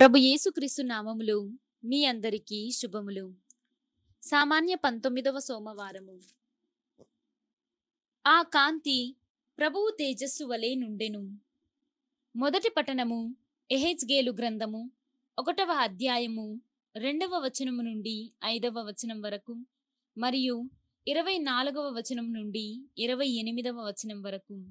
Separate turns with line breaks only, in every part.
ప్రభు యేసుక్రీస్తు నామములు మీ అందరికీ శుభములు. సామాన్య పంతొమ్మిదవ సోమవారము. ఆ కాంతి ప్రభువు తేజస్సు వలె నుండెను. మొదటి పట్టణము ఎహెచ్గేలు గ్రంథము ఒకటవ అధ్యాయము రెండవ వచనము నుండి ఐదవ వచనం వరకు మరియు ఇరవై నాలుగవ వచనం నుండి ఇరవై ఎనిమిదవ వచనం వరకు.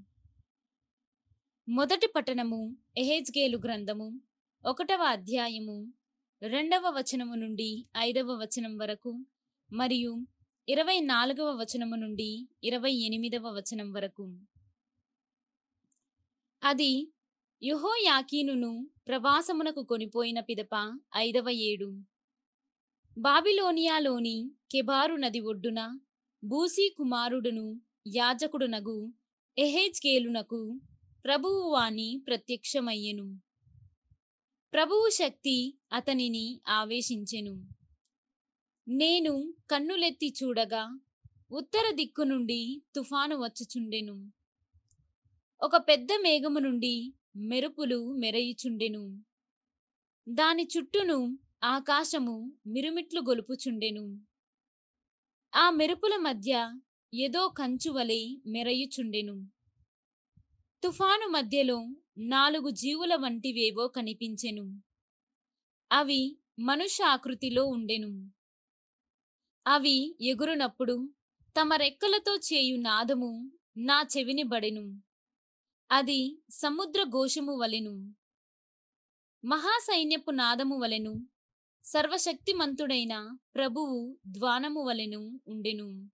మొదటి పట్టణము ఎహెచ్గేలు గ్రంథము ఒకటవ అధ్యాయము రెండవ వచనము నుండి ఐదవ వచనం వరకు మరియు ఇరవై నాలుగవ వచనము నుండి ఇరవై ఎనిమిదవ వచనం వరకు. అది యుహోయాకీనును ప్రవాసమునకు కొనిపోయిన పిదప ఐదవ ఏడు. బాబిలోనియాలోని కెబారు నది ఒడ్డున బూసీ కుమారుడును యాజకుడునగు ఎహేజ్కేలునకు ప్రభువు వాణి ప్రత్యక్షమయ్యెను. ప్రభువు శక్తి అతనిని ఆవేశించెను. నేను కన్నులెత్తి చూడగా ఉత్తర దిక్కు నుండి తుఫాను వచ్చుచుండెను. ఒక పెద్ద మేఘము నుండి మెరుపులు మెరయుచుండెను. దాని చుట్టూను ఆకాశము మిరుమిట్లు గొలుపుచుండెను. ఆ మెరుపుల మధ్య ఏదో కంచువలే మెరయుచుండెను. తుఫాను మధ్యలో నాలుగు జీవుల వంటివేవో కనిపించెను. అవి మనుష్య ఆకృతిలో ఉండెను. అవి ఎగురునప్పుడు తమ రెక్కలతో చేయు నాదము నా చెవిని బడెను. అది సముద్ర ఘోషము వలెను. మహాసైన్యపు నాదము వలెను. సర్వశక్తిమంతుడైన ప్రభువు ద్వానము వలెను ఉండెను.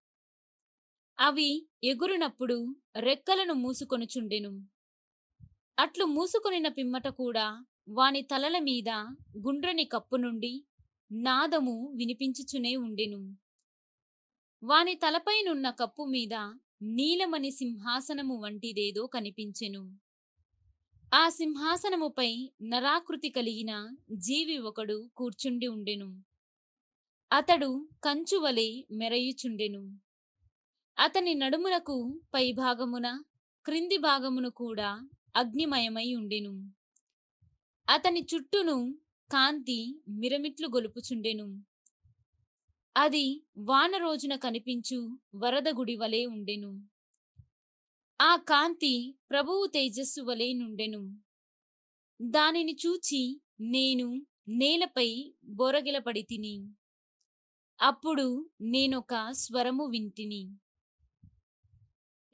అవి ఎగురునప్పుడు రెక్కలను మూసుకొనుచుండెను. అట్లు మూసుకొనిన పిమ్మట కూడా వాని తలల మీద గుండ్రని కప్పు నుండి నాదము వినిపించుచునే ఉండెను. వాని తలపైనున్న కప్పు మీద నీలమణి సింహాసనము వంటిదేదో కనిపించెను. ఆ సింహాసనముపై నరాకృతి కలిగిన జీవి ఒకడు కూర్చుండి ఉండెను. అతడు కంచువలే మెరయుచుండెను. అతని నడుమునకు పైభాగమున క్రింది భాగమును కూడా అగ్నిమయమై ఉండెను. అతని చుట్టూను కాంతి మిరమిట్లు గొలుపుచుండెను. అది వాన రోజున కనిపించు వరద గుడి వలె ఉండెను. ఆ కాంతి ప్రభువు తేజస్సు వలె నుండెను. దానిని చూచి నేను నేలపై బొరగిలపడి తిని అప్పుడు నేనొక స్వరము వింటిని.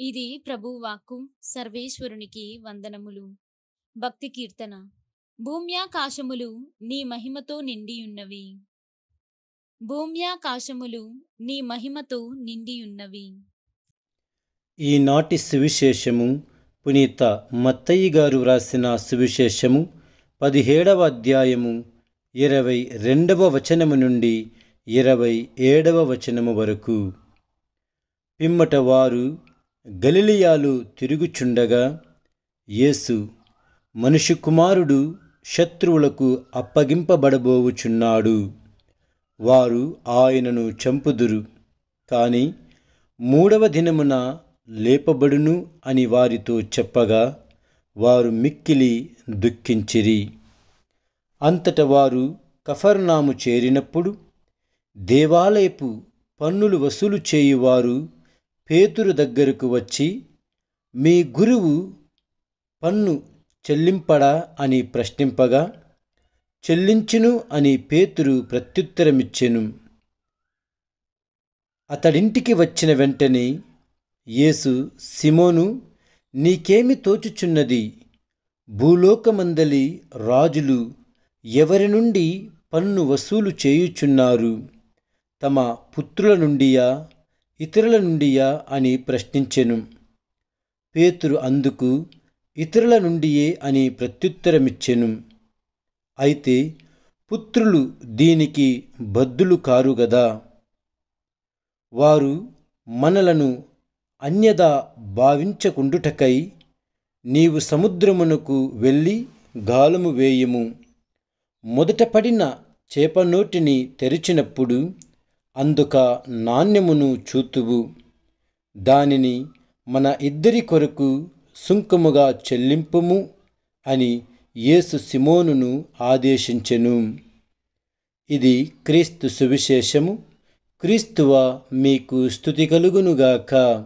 ఇది ప్రభువాక్కు సర్వేశ్వరునికి వందనములు. భక్తి కీర్తన. భూమ్యాకాశములు నీ మహిమతో నిండియున్నవి. భూమ్యాకాశములు నీ మహిమతో నిండియున్నవి.
ఈనాటి సువిశేషము పునీత మత్తయ్య గారు వ్రాసిన సువిశేషము పదిహేడవ అధ్యాయము ఇరవై రెండవ వచనము నుండి ఇరవై ఏడవ వచనము వరకు. పిమ్మట వారు గలిలియాలు తిరుగుచుండగా యేసు మనుషు కుమారుడు శత్రువులకు అప్పగింపబడబోవుచున్నాడు. వారు ఆయనను చంపుదురు కానీ మూడవ దినమున లేపబడును అని వారితో చెప్పగా వారు మిక్కిలి దుఃఖించిరి. అంతట వారు కఫర్నాము చేరినప్పుడు దేవాలయపు పన్నులు వసూలు చేయువారు పేతురు దగ్గరకు వచ్చి మీ గురువు పన్ను చెల్లింపడా? అని ప్రశ్నింపగా చెల్లించును అని పేతురు ప్రత్యుత్తరమిచ్చెను. అతడింటికి వచ్చిన వెంటనే యేసు సిమోను నీకేమి తోచుచున్నది? భూలోకమందలి రాజులు ఎవరి నుండి పన్ను వసూలు చేయుచున్నారు? తమ పుత్రుల నుండియా? ఇతరుల నుండియా అని ప్రశ్నించెను. పేతురు అందుకు ఇతరుల నుండియే అని ప్రత్యుత్తరమిచ్చెను. అయితే పుత్రులు దీనికి బద్దులు కారు గదా. వారు మనలను అన్యదా భావించకుండుటకై నీవు సముద్రమునకు వెళ్ళి గాలము వేయము. మొదట పడిన చేపనోటిని తెరిచినప్పుడు అందుక నాణ్యమును చూతువు. దానిని మన ఇద్దరి కొరకు సుంకముగా చెల్లింపుము అని యేసు సిమోనును ఆదేశించెను. ఇది క్రీస్తు సువిశేషము. క్రీస్తువ మీకు స్థుతి కలుగునుగాక.